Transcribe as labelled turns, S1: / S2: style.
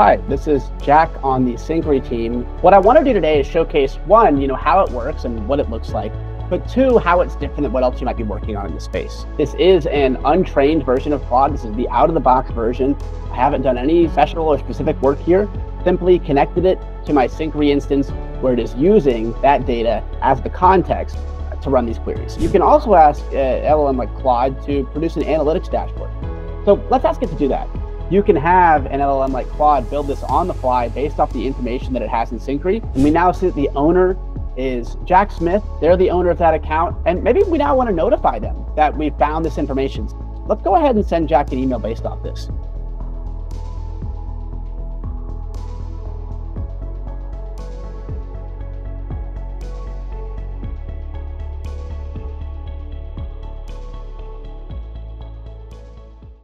S1: Hi, this is Jack on the Syncari team. What I want to do today is showcase one, you know, how it works and what it looks like, but two, how it's different than what else you might be working on in the space. This is an untrained version of Claude. This is the out of the box version. I haven't done any special or specific work here, simply connected it to my Syncari instance where it is using that data as the context to run these queries. You can also ask uh, LLM like Claude to produce an analytics dashboard. So let's ask it to do that you can have an LLM like Claude build this on the fly based off the information that it has in Syncari. And we now see that the owner is Jack Smith. They're the owner of that account. And maybe we now want to notify them that we found this information. Let's go ahead and send Jack an email based off this.